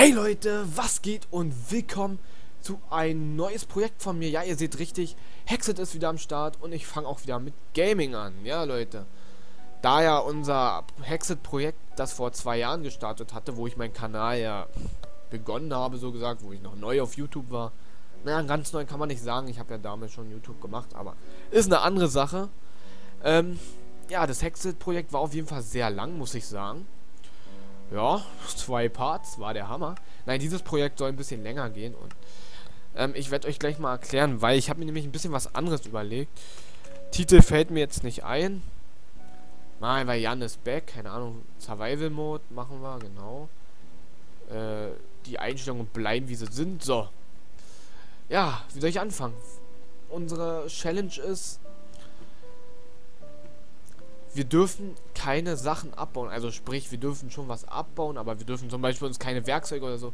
Hey Leute, was geht und willkommen zu ein neues Projekt von mir. Ja, ihr seht richtig, Hexet ist wieder am Start und ich fange auch wieder mit Gaming an. Ja, Leute. Da ja unser Hexet-Projekt, das vor zwei Jahren gestartet hatte, wo ich meinen Kanal ja begonnen habe, so gesagt, wo ich noch neu auf YouTube war. Naja, ganz neu kann man nicht sagen, ich habe ja damals schon YouTube gemacht, aber ist eine andere Sache. Ähm, ja, das Hexet-Projekt war auf jeden Fall sehr lang, muss ich sagen. Ja, zwei Parts, war der Hammer. Nein, dieses Projekt soll ein bisschen länger gehen und ähm, ich werde euch gleich mal erklären, weil ich habe mir nämlich ein bisschen was anderes überlegt. Titel fällt mir jetzt nicht ein. Nein, weil Jan ist back, keine Ahnung, Survival Mode machen wir, genau. Äh, die Einstellungen bleiben wie sie sind, so. Ja, wie soll ich anfangen? Unsere Challenge ist, wir dürfen keine Sachen abbauen. Also sprich, wir dürfen schon was abbauen, aber wir dürfen zum Beispiel uns keine Werkzeuge oder so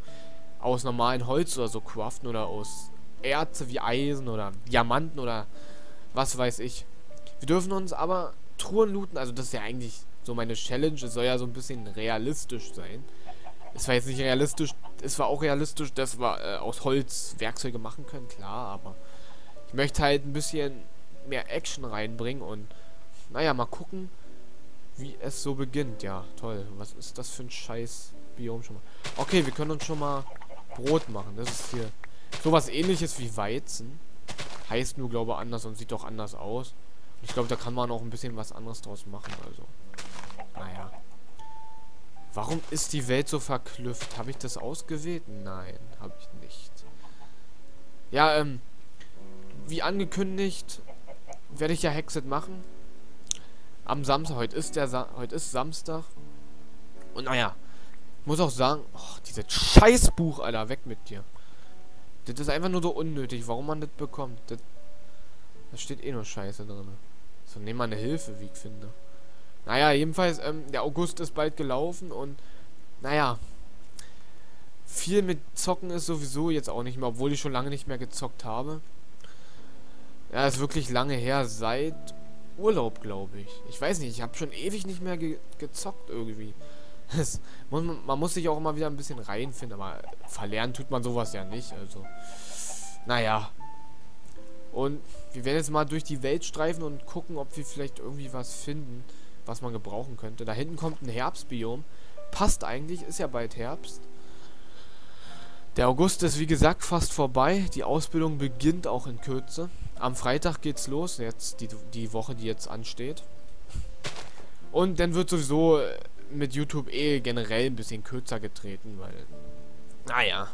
aus normalen Holz oder so craften oder aus Erze wie Eisen oder Diamanten oder was weiß ich. Wir dürfen uns aber Truhen looten, also das ist ja eigentlich so meine Challenge. Es soll ja so ein bisschen realistisch sein. Es war jetzt nicht realistisch, es war auch realistisch, dass wir äh, aus Holz Werkzeuge machen können, klar, aber ich möchte halt ein bisschen mehr Action reinbringen und naja, mal gucken, wie es so beginnt. Ja, toll. Was ist das für ein scheiß Biom schon mal? Okay, wir können uns schon mal Brot machen. Das ist hier sowas ähnliches wie Weizen. Heißt nur, glaube ich, anders und sieht doch anders aus. Ich glaube, da kann man auch ein bisschen was anderes draus machen. Also, naja. Warum ist die Welt so verklüfft? Habe ich das ausgewählt? Nein, habe ich nicht. Ja, ähm, wie angekündigt, werde ich ja Hexet machen am Samstag. Heute ist der Sa heute ist Samstag. Und naja, muss auch sagen, oh, dieses Scheißbuch, Alter, weg mit dir. Das ist einfach nur so unnötig, warum man das bekommt. Das, da steht eh nur Scheiße drin. So, nehmen wir eine Hilfe, wie ich finde. Naja, jedenfalls, ähm, der August ist bald gelaufen und, naja, viel mit Zocken ist sowieso jetzt auch nicht mehr, obwohl ich schon lange nicht mehr gezockt habe. Ja, ist wirklich lange her, seit Urlaub, glaube ich. Ich weiß nicht, ich habe schon ewig nicht mehr ge gezockt irgendwie. Das, man, man muss sich auch immer wieder ein bisschen reinfinden, aber verlernen tut man sowas ja nicht, also. Naja. Und wir werden jetzt mal durch die Welt streifen und gucken, ob wir vielleicht irgendwie was finden, was man gebrauchen könnte. Da hinten kommt ein Herbstbiom. Passt eigentlich, ist ja bald Herbst. Der August ist wie gesagt fast vorbei. Die Ausbildung beginnt auch in Kürze. Am Freitag geht's los, jetzt die, die Woche, die jetzt ansteht. Und dann wird sowieso mit YouTube eh generell ein bisschen kürzer getreten, weil, naja,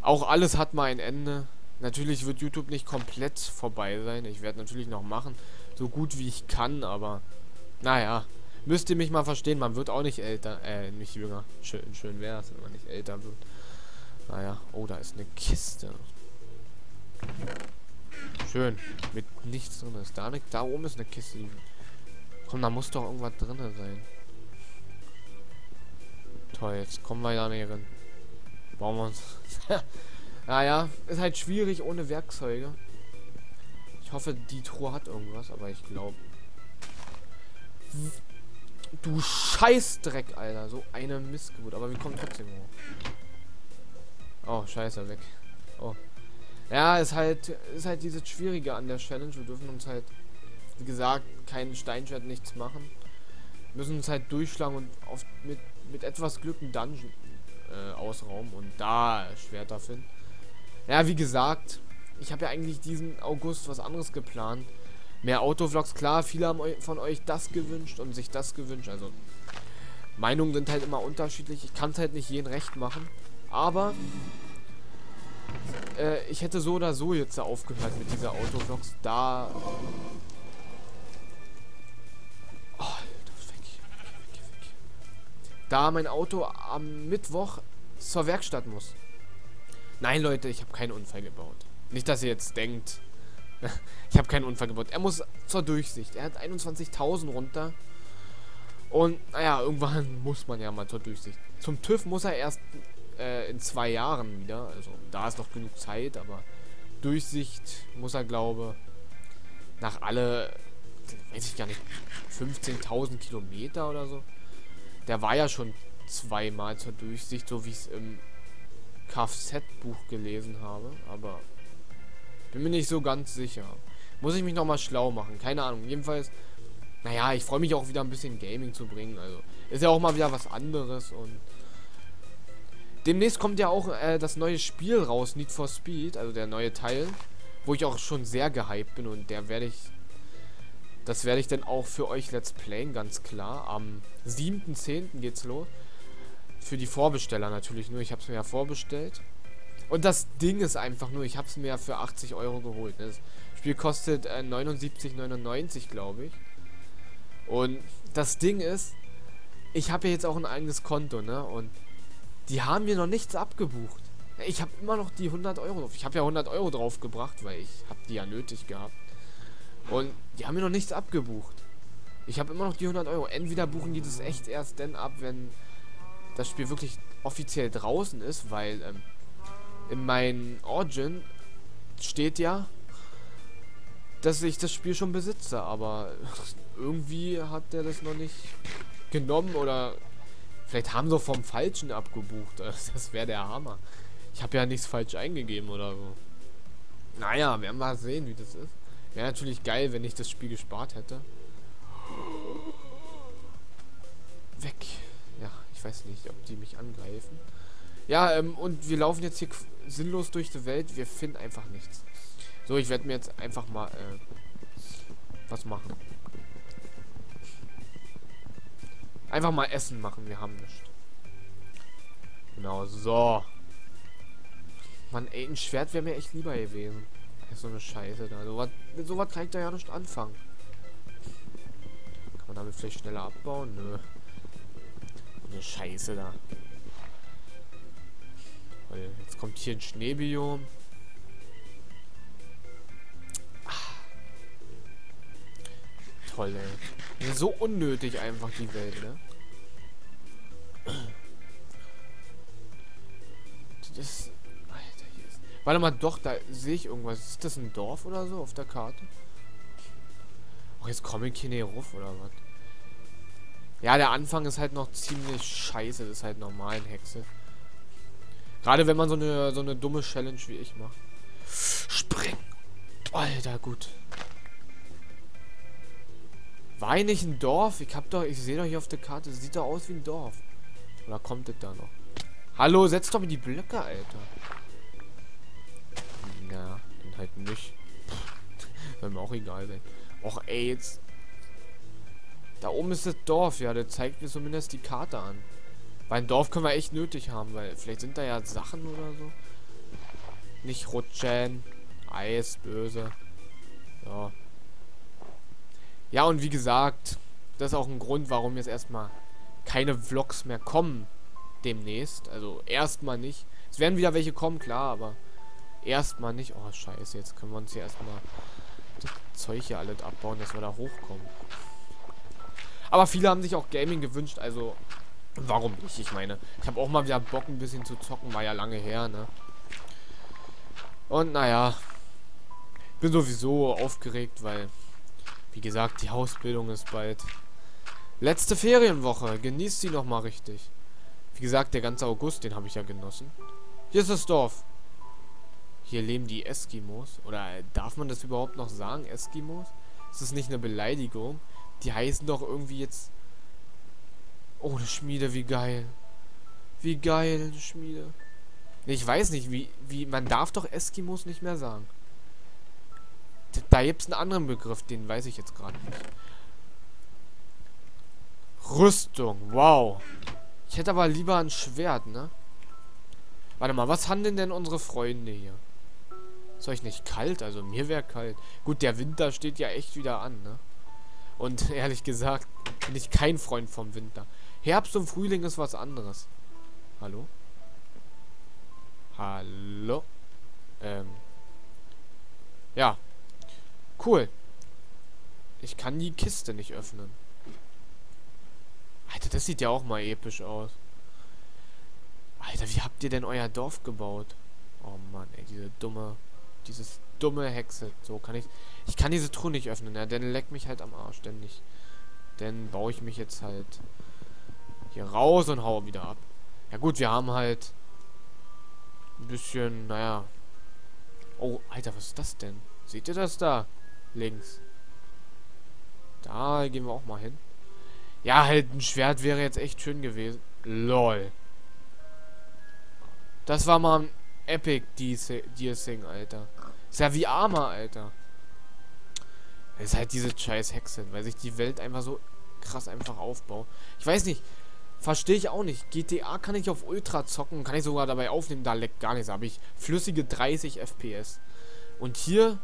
auch alles hat mal ein Ende. Natürlich wird YouTube nicht komplett vorbei sein. Ich werde natürlich noch machen, so gut wie ich kann, aber, naja, müsst ihr mich mal verstehen, man wird auch nicht älter, äh, nicht jünger. Schön, schön wäre es, wenn man nicht älter wird. Naja, oh, da ist eine Kiste. Schön. Mit nichts drin ist. Da, da oben ist eine Kiste. Komm, da muss doch irgendwas drin sein. Toll, jetzt kommen wir da nicht rein. Bauen wir uns. naja, ist halt schwierig ohne Werkzeuge. Ich hoffe, die Truhe hat irgendwas, aber ich glaube. Du Scheißdreck, Alter. So eine Missgeburt. Aber wir kommen trotzdem hoch. Oh, scheiße, weg. Oh. Ja, ist halt, ist halt dieses Schwierige an der Challenge. Wir dürfen uns halt, wie gesagt, keinen Steinschwert, nichts machen. Wir müssen uns halt durchschlagen und oft mit, mit etwas Glück einen Dungeon äh, ausrauben und da Schwerter finden. Ja, wie gesagt, ich habe ja eigentlich diesen August was anderes geplant. Mehr Autovlogs, klar, viele haben von euch das gewünscht und sich das gewünscht. Also, Meinungen sind halt immer unterschiedlich. Ich kann es halt nicht jeden recht machen. Aber äh, ich hätte so oder so jetzt aufgehört mit dieser Autovlogs, da... Oh, weg, weg, weg. Da mein Auto am Mittwoch zur Werkstatt muss. Nein, Leute, ich habe keinen Unfall gebaut. Nicht, dass ihr jetzt denkt, ich habe keinen Unfall gebaut. Er muss zur Durchsicht. Er hat 21.000 runter. Und, naja, irgendwann muss man ja mal zur Durchsicht. Zum TÜV muss er erst äh, in zwei Jahren wieder. Also da ist noch genug Zeit, aber Durchsicht muss er, glaube nach alle, weiß ich gar nicht, 15.000 Kilometer oder so. Der war ja schon zweimal zur Durchsicht, so wie ich es im Kfz-Buch gelesen habe. Aber bin mir nicht so ganz sicher. Muss ich mich nochmal schlau machen. Keine Ahnung. Jedenfalls, naja, ich freue mich auch wieder ein bisschen Gaming zu bringen. Also ist ja auch mal wieder was anderes und demnächst kommt ja auch äh, das neue Spiel raus, Need for Speed, also der neue Teil, wo ich auch schon sehr gehypt bin und der werde ich das werde ich dann auch für euch Let's Playen, ganz klar. Am 7.10. geht's los. Für die Vorbesteller natürlich nur. Ich habe es mir ja vorbestellt. Und das Ding ist einfach nur, ich habe es mir ja für 80 Euro geholt. Das Spiel kostet äh, 79,99 glaube ich. Und das Ding ist, ich habe ja jetzt auch ein eigenes Konto, ne? Und die haben mir noch nichts abgebucht. Ich habe immer noch die 100 Euro drauf. Ich habe ja 100 Euro drauf gebracht, weil ich habe die ja nötig gehabt. Und die haben mir noch nichts abgebucht. Ich habe immer noch die 100 Euro. Entweder buchen die das echt erst dann ab, wenn das Spiel wirklich offiziell draußen ist, weil ähm, in meinem Origin steht ja, dass ich das Spiel schon besitze, aber irgendwie hat der das noch nicht genommen oder vielleicht haben sie vom Falschen abgebucht. Das wäre der Hammer. Ich habe ja nichts falsch eingegeben oder so. Naja, werden wir sehen, wie das ist. Wäre natürlich geil, wenn ich das Spiel gespart hätte. Weg. Ja, ich weiß nicht, ob die mich angreifen. Ja, ähm, und wir laufen jetzt hier sinnlos durch die Welt. Wir finden einfach nichts. So, ich werde mir jetzt einfach mal äh, was machen. Einfach mal Essen machen. Wir haben nichts. Genau, so. Mann, ey, ein Schwert wäre mir echt lieber gewesen. So eine Scheiße da. So was, mit sowas kann ich da ja nicht anfangen. Kann man damit vielleicht schneller abbauen? Nö. Eine Scheiße da. Jetzt kommt hier ein Schneebiom. Toll, ey. So unnötig einfach die Welt, ne? Das Warte mal, doch, da sehe ich irgendwas. Ist das ein Dorf oder so auf der Karte? Oh, jetzt komme ich hier nicht ruf oder was? Ja, der Anfang ist halt noch ziemlich scheiße. Das ist halt normal in Hexe. Gerade wenn man so eine, so eine dumme Challenge wie ich macht. Spring! Alter, gut. War ich nicht ein Dorf? Ich hab doch, ich sehe doch hier auf der Karte, das sieht doch aus wie ein Dorf. Oder kommt das da noch? Hallo, setz doch mir die Blöcke, Alter. Ja, dann halt nicht. Soll mir auch egal sein. Och, ey, jetzt. Da oben ist das Dorf, ja. Der zeigt mir zumindest die Karte an. Weil ein Dorf können wir echt nötig haben, weil vielleicht sind da ja Sachen oder so. Nicht rutschen. Eis, böse. Ja. Ja, und wie gesagt, das ist auch ein Grund, warum jetzt erstmal keine Vlogs mehr kommen demnächst. Also erstmal nicht. Es werden wieder welche kommen, klar, aber erstmal nicht. Oh, scheiße, jetzt können wir uns hier erstmal das Zeug hier alles abbauen, dass wir da hochkommen. Aber viele haben sich auch Gaming gewünscht, also warum nicht? Ich meine, ich habe auch mal wieder Bock ein bisschen zu zocken, war ja lange her, ne? Und naja, bin sowieso aufgeregt, weil, wie gesagt, die Ausbildung ist bald. Letzte Ferienwoche, genießt sie nochmal richtig. Wie gesagt, der ganze August, den habe ich ja genossen. Hier ist das Dorf. Hier leben die Eskimos. Oder darf man das überhaupt noch sagen, Eskimos? Ist das nicht eine Beleidigung? Die heißen doch irgendwie jetzt... Oh, eine Schmiede, wie geil. Wie geil, eine Schmiede. Ich weiß nicht, wie, wie... Man darf doch Eskimos nicht mehr sagen. Da gibt es einen anderen Begriff, den weiß ich jetzt gerade nicht. Rüstung, wow. Ich hätte aber lieber ein Schwert, ne? Warte mal, was handeln denn unsere Freunde hier? Ist euch nicht kalt? Also mir wäre kalt. Gut, der Winter steht ja echt wieder an, ne? Und ehrlich gesagt bin ich kein Freund vom Winter. Herbst und Frühling ist was anderes. Hallo? Hallo? Ähm. Ja. Cool. Ich kann die Kiste nicht öffnen. Alter, das sieht ja auch mal episch aus. Alter, wie habt ihr denn euer Dorf gebaut? Oh Mann, ey, diese dumme dieses dumme Hexe. So kann ich. Ich kann diese Truhe nicht öffnen, ja. Dann leckt mich halt am Arsch. Denn nicht. Dann baue ich mich jetzt halt Hier raus und hau wieder ab. Ja gut, wir haben halt ein bisschen, naja. Oh, Alter, was ist das denn? Seht ihr das da? Links. Da gehen wir auch mal hin. Ja, halt ein Schwert wäre jetzt echt schön gewesen. Lol. Das war mal ein Epic Deer-Sing, Alter. Ist ja wie Armer, Alter. Ist halt diese scheiß Hexe, weil sich die Welt einfach so krass einfach aufbaut. Ich weiß nicht, verstehe ich auch nicht. GTA kann ich auf Ultra zocken, kann ich sogar dabei aufnehmen, da leckt gar nichts. Da habe ich flüssige 30 FPS. Und hier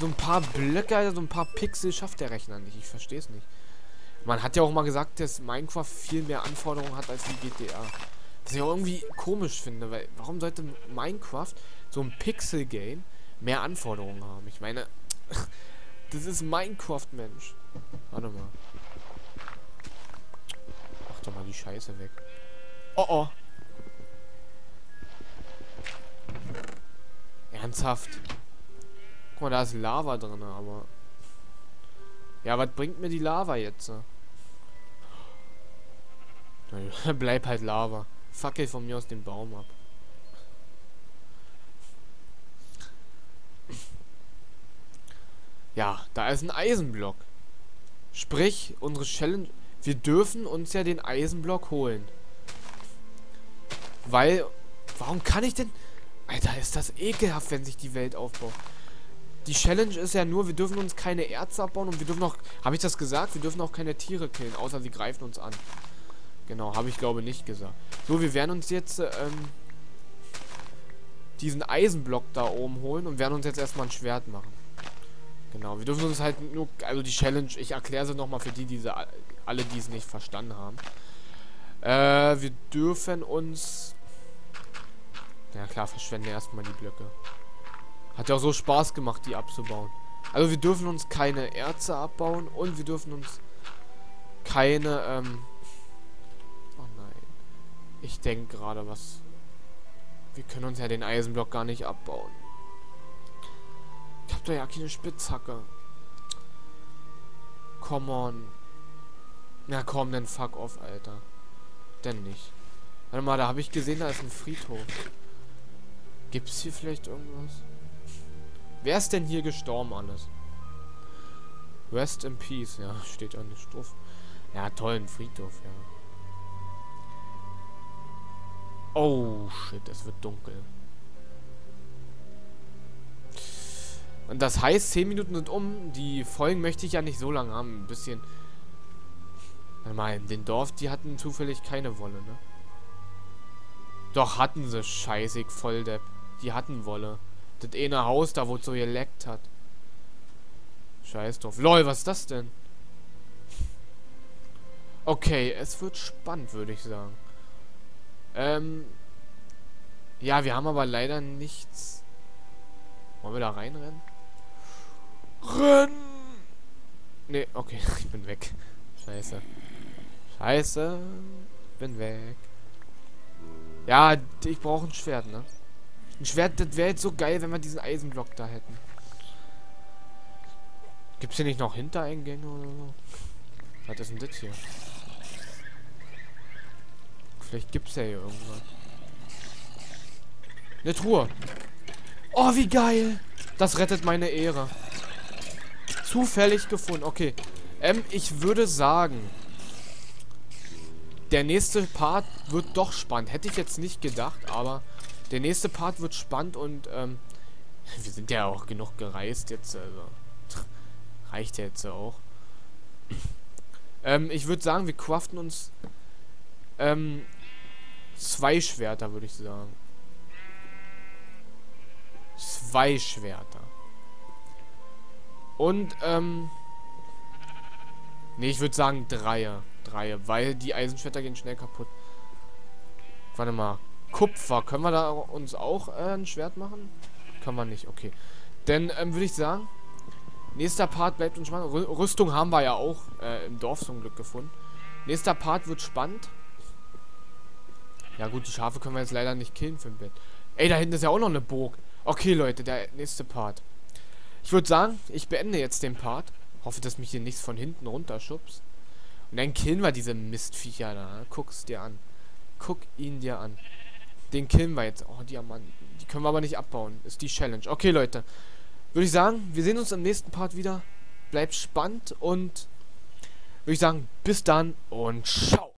so ein paar Blöcke, so ein paar Pixel schafft der Rechner nicht. Ich verstehe es nicht. Man hat ja auch mal gesagt, dass Minecraft viel mehr Anforderungen hat als die GTA. Was ich auch irgendwie komisch finde, weil warum sollte Minecraft so ein Pixel-Game mehr Anforderungen haben? Ich meine, das ist Minecraft, Mensch. Warte mal. Mach doch mal die Scheiße weg. Oh oh. Ernsthaft. Guck mal, da ist Lava drin, aber... Ja, was bringt mir die Lava jetzt? Bleib halt Lava. Fackel von mir aus dem Baum ab. Ja, da ist ein Eisenblock. Sprich, unsere Challenge... Wir dürfen uns ja den Eisenblock holen. Weil... Warum kann ich denn... Alter, ist das ekelhaft, wenn sich die Welt aufbaut. Die Challenge ist ja nur, wir dürfen uns keine Erze abbauen und wir dürfen auch... Habe ich das gesagt? Wir dürfen auch keine Tiere killen, außer sie greifen uns an. Genau, habe ich glaube nicht gesagt. So, wir werden uns jetzt ähm, diesen Eisenblock da oben holen und werden uns jetzt erstmal ein Schwert machen. Genau, wir dürfen uns halt nur, also die Challenge, ich erkläre sie nochmal für die, die sie, alle, die es nicht verstanden haben. Äh, wir dürfen uns, ja klar, verschwenden erstmal die Blöcke. Hat ja auch so Spaß gemacht, die abzubauen. Also wir dürfen uns keine Erze abbauen und wir dürfen uns keine, ähm, oh nein. Ich denke gerade was, wir können uns ja den Eisenblock gar nicht abbauen. Ich hab da ja keine Spitzhacke. Come on. Na komm, dann fuck off, Alter. Denn nicht. Warte mal, da habe ich gesehen, da ist ein Friedhof. Gibt's hier vielleicht irgendwas? Wer ist denn hier gestorben alles? Rest in Peace, ja, steht an der Strophe. Ja, toll, ein Friedhof, ja. Oh, shit, es wird dunkel. Und das heißt, 10 Minuten sind um. Die Folgen möchte ich ja nicht so lange haben. Ein bisschen. Warte mal, in den Dorf, die hatten zufällig keine Wolle, ne? Doch, hatten sie. Scheißig, Volldepp. Die hatten Wolle. Das eine Haus da, wo es so geleckt hat. Scheiß drauf. Lol, was ist das denn? Okay, es wird spannend, würde ich sagen. Ähm. Ja, wir haben aber leider nichts. Wollen wir da reinrennen? Renn! Nee, okay, ich bin weg. Scheiße. Scheiße. Bin weg. Ja, ich brauche ein Schwert, ne? Ein Schwert, das wäre jetzt so geil, wenn wir diesen Eisenblock da hätten. Gibt es hier nicht noch Hintereingänge oder so? Was ist denn das hier? Vielleicht gibt es ja hier irgendwas. Eine Truhe. Oh, wie geil. Das rettet meine Ehre. Zufällig gefunden. Okay. Ähm, ich würde sagen, der nächste Part wird doch spannend. Hätte ich jetzt nicht gedacht, aber der nächste Part wird spannend und ähm, wir sind ja auch genug gereist jetzt. Also, reicht ja jetzt auch. ähm, ich würde sagen, wir craften uns ähm, zwei Schwerter, würde ich sagen. Zwei Schwerter. Und, ähm... Ne, ich würde sagen Dreier. Dreier, weil die Eisenschwerter gehen schnell kaputt. Warte mal. Kupfer. Können wir da uns auch äh, ein Schwert machen? Können wir nicht, okay. Dann ähm, würde ich sagen, nächster Part bleibt uns spannend. Rüstung haben wir ja auch äh, im Dorf zum Glück gefunden. Nächster Part wird spannend. Ja gut, die Schafe können wir jetzt leider nicht killen für ein Bett. Ey, da hinten ist ja auch noch eine Burg. Okay, Leute, der nächste Part. Ich würde sagen, ich beende jetzt den Part. Hoffe, dass mich hier nichts von hinten runterschubst. Und dann killen wir diese Mistviecher da. Guck's dir an. Guck ihn dir an. Den killen wir jetzt. Oh, Diamanten. Die können wir aber nicht abbauen. Ist die Challenge. Okay, Leute. Würde ich sagen, wir sehen uns im nächsten Part wieder. Bleibt spannend und würde ich sagen, bis dann und ciao.